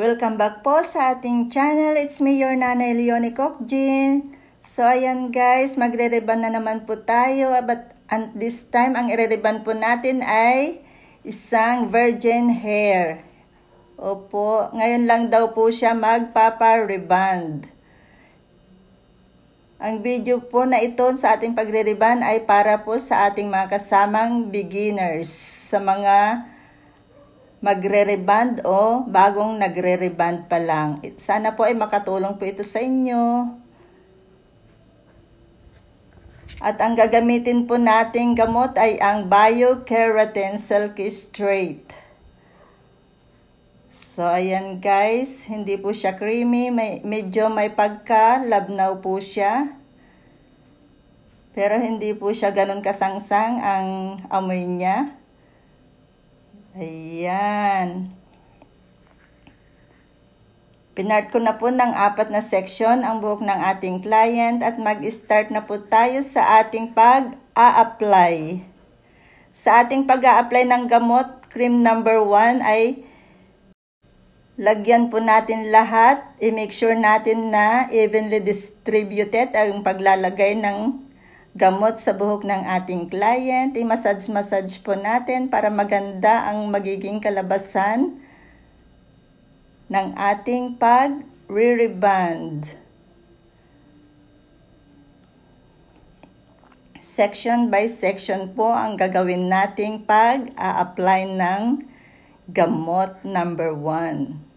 Welcome back po sa ating channel. It's me, your nanay Leonie Kokjin. So, ayan guys, magre-reban na naman po tayo. But at this time, ang ire-reban po natin ay isang virgin hair. Opo, ngayon lang daw po siya magpapa-reband. Ang video po na ito sa ating pagre-reban ay para po sa ating mga kasamang beginners. Sa mga magre-reband o bagong nagre-reband pa lang. Sana po ay makatulong po ito sa inyo. At ang gagamitin po nating gamot ay ang Biokeratin Silky Straight. So, ayan guys, hindi po siya creamy, may, medyo may pagka-labnaw po siya. Pero hindi po siya ganun kasangsang ang amoy niya. Ayan. Pinart ko na po ng apat na section ang buhok ng ating client at mag-start na po tayo sa ating pag-a-apply. Sa ating pag-a-apply ng gamot, cream number 1 ay lagyan po natin lahat. I-make sure natin na evenly distributed ang paglalagay ng gamot sa buhok ng ating client. I-massage-massage po natin para maganda ang magiging kalabasan ng ating pag-reband. Section by section po ang gagawin nating pag-a-apply ng gamot number 1.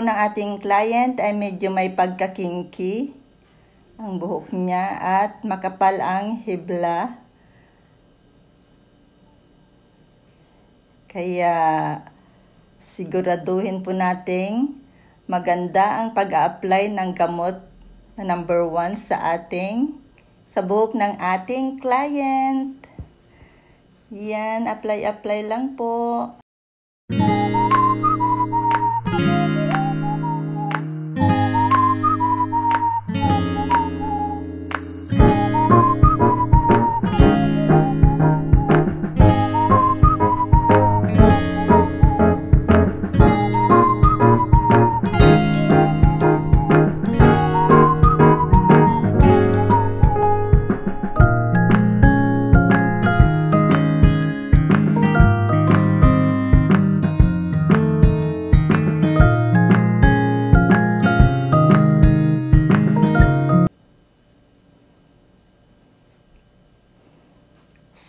Ng ating client ay medyo may pagkakinky. Ang buhok niya at makapal ang hibla. Kaya siguraduhin po nating maganda ang pag-a-apply ng gamot na number 1 sa ating sa buhok ng ating client. Yan, apply-apply lang po.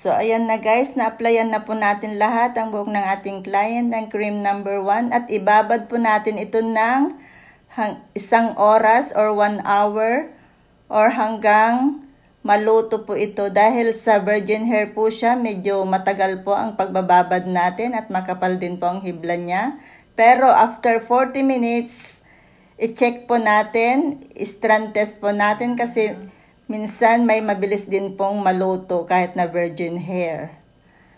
So, ayan na guys, na-applyan na po natin lahat ang buhok ng ating client ng cream number 1 at ibabad po natin ito ng isang oras or 1 hour or hanggang maluto po ito. Dahil sa virgin hair po siya, medyo matagal po ang pagbababad natin at makapal din po ang hibla niya. Pero after 40 minutes, i-check po natin, strand test po natin kasi Minsan may mabilis din pong maluto kahit na virgin hair.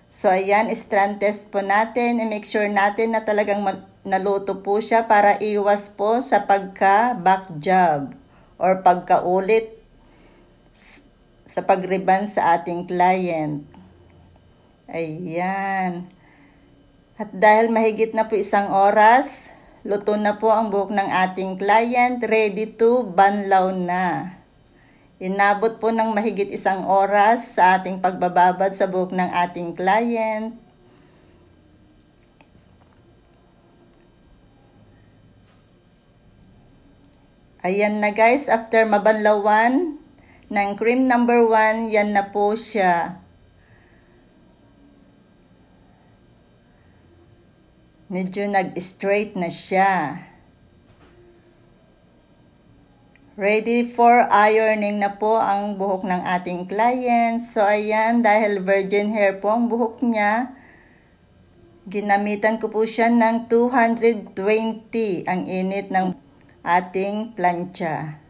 So ayan, strand test po natin. I-make sure natin na talagang naluto po siya para iwas po sa pagka-back job or pagkaulit sa pagriban sa ating client. Ayan. At dahil mahigit na po isang oras, luto na po ang buhok ng ating client, ready to banlaw na. Inabot po ng mahigit isang oras sa ating pagbababad sa buhok ng ating client. Ayan na guys, after mabanlawan ng cream number 1, yan na po siya. Medyo nag-straight na siya. Ready for ironing na po ang buhok ng ating client. So, ayan, dahil virgin hair po ang buhok niya, ginamitan ko po siya ng 220 ang init ng ating plancha.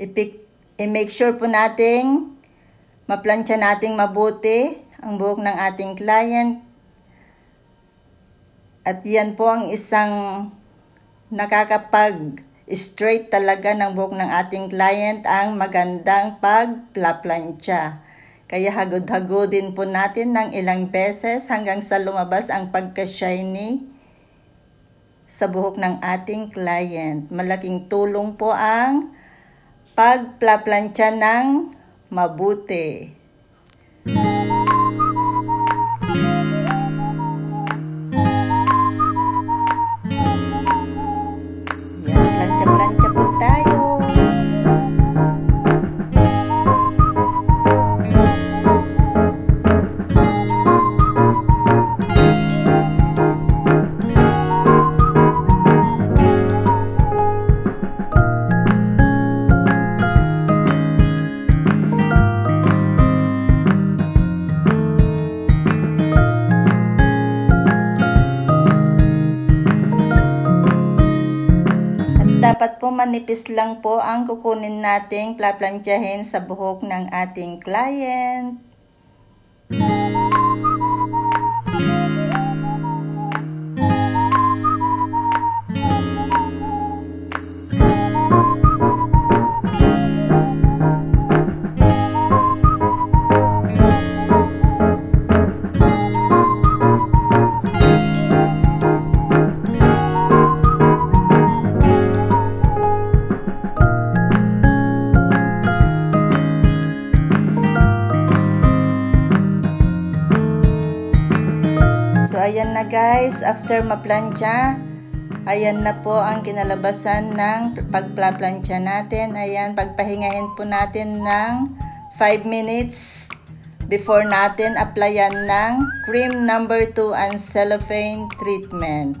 I-make sure po nating maplansya nating mabuti ang buhok ng ating client. At yan po ang isang nakakapag straight talaga ng buhok ng ating client ang magandang pagplaplansya. Kaya hagod-hagodin po natin ng ilang beses hanggang sa lumabas ang pagka-shiny sa buhok ng ating client. Malaking tulong po ang pagplaplansya ng mabuti. Yan, dapat po manipis lang po ang kukunin nating plaplansyahin sa buhok ng ating client. Guys. After maplansya, ayan na po ang kinalabasan ng pagplaplansya natin. Ayan, pagpahingahin po natin ng 5 minutes before natin applyan ng cream number 2 and cellophane treatment.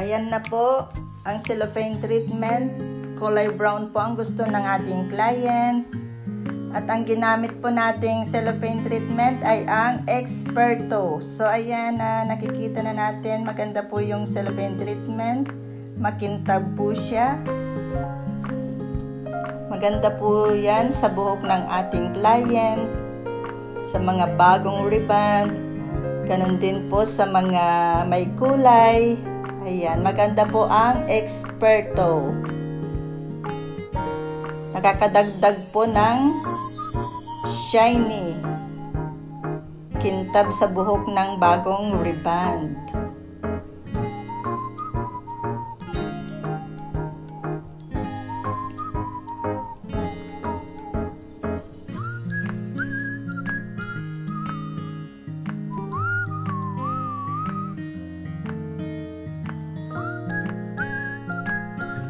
Ayan na po ang cellophane treatment. Kulay brown po ang gusto ng ating client. At ang ginamit po nating cellophane treatment ay ang Experto. So ayan na nakikita na natin maganda po yung cellophane treatment. Makintab po siya. Maganda po yan sa buhok ng ating client. Sa mga bagong reband. Ganon din po sa mga may kulay. Ayan, maganda po ang Experto. Nakakadagdag po ng shiny. Kintab sa buhok ng bagong reband.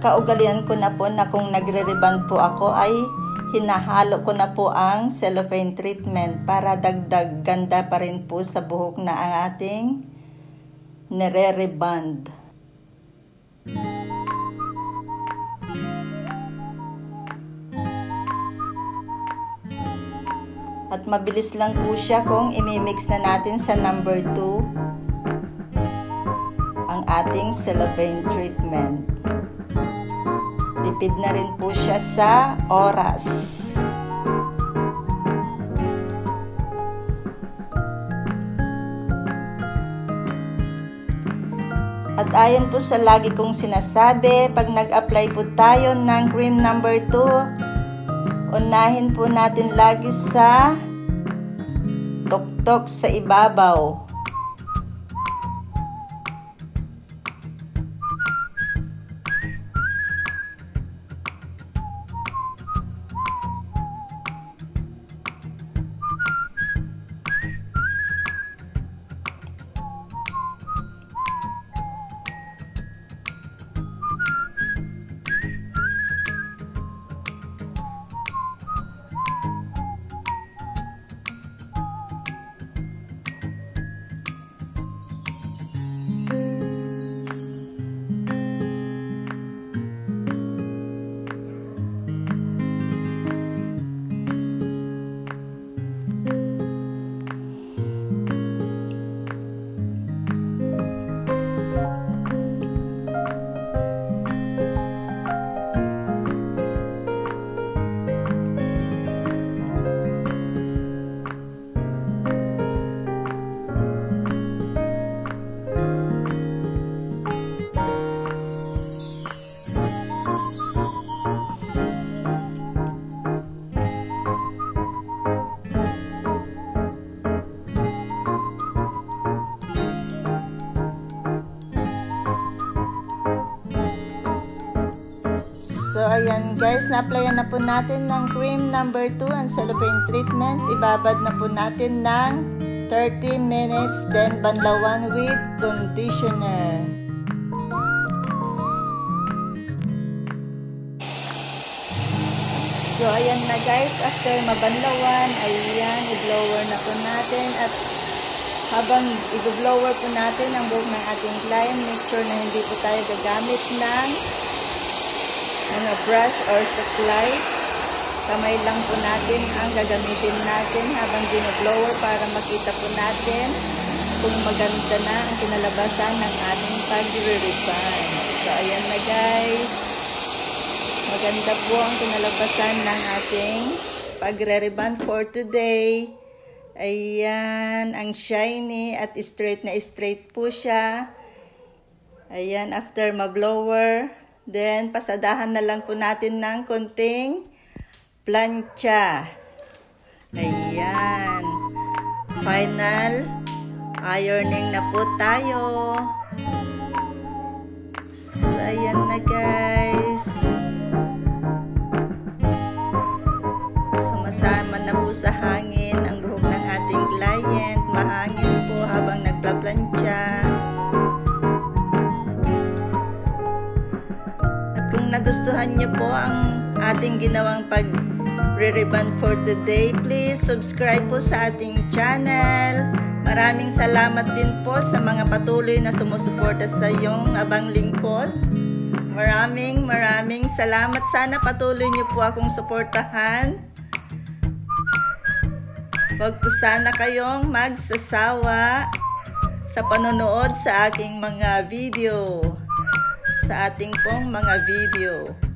Kaugalian ko na po na kung nagre-reband po ako ay hinahalo ko na po ang cellophane treatment para dagdag ganda pa rin po sa buhok na ang ating nire-reband. At mabilis lang po siya kung imimix na natin sa number 2 ang ating cellophane treatment. Tipid na rin po siya sa oras. At ayon po sa lagi kong sinasabi, pag nag-apply po tayo ng cream number 2, unahin po natin lagi sa tuktok sa ibabaw. Ayan guys, na-applyan na po natin ng cream number 2 ang cellophane treatment. Ibabad na po natin ng 30 minutes, then banlawan with conditioner. So, ayan na guys, after mabanlawan, ayan, i-blower na po natin at habang i-blower po natin ang buhok ng ating client, make sure na hindi po tayo gagamit ng ano, brush or supply. Kamay lang po natin ang gagamitin natin habang dino-blower para makita po natin kung maganda na ang kinalabasan ng ating pag-refine. So, ayan na guys. Maganda po ang kinalabasan ng ating pagre-reband for today. Ayan, ang shiny at straight na straight po siya. Ayan, after ma-blower, Then, pasadahan na lang po natin ng konting plancha. Ayan. Final ironing na po tayo. So, ayan na guys. Nagustuhan niyo po ang ating ginawang pag re-reband for today, please subscribe po sa ating channel. Maraming salamat din po sa mga patuloy na sumusuporta sa iyong abang lingkod. Maraming maraming salamat. Sana patuloy niyo po akong suportahan. Huwag po sana kayong magsasawa sa panonood sa aking mga video sa ating pong mga video.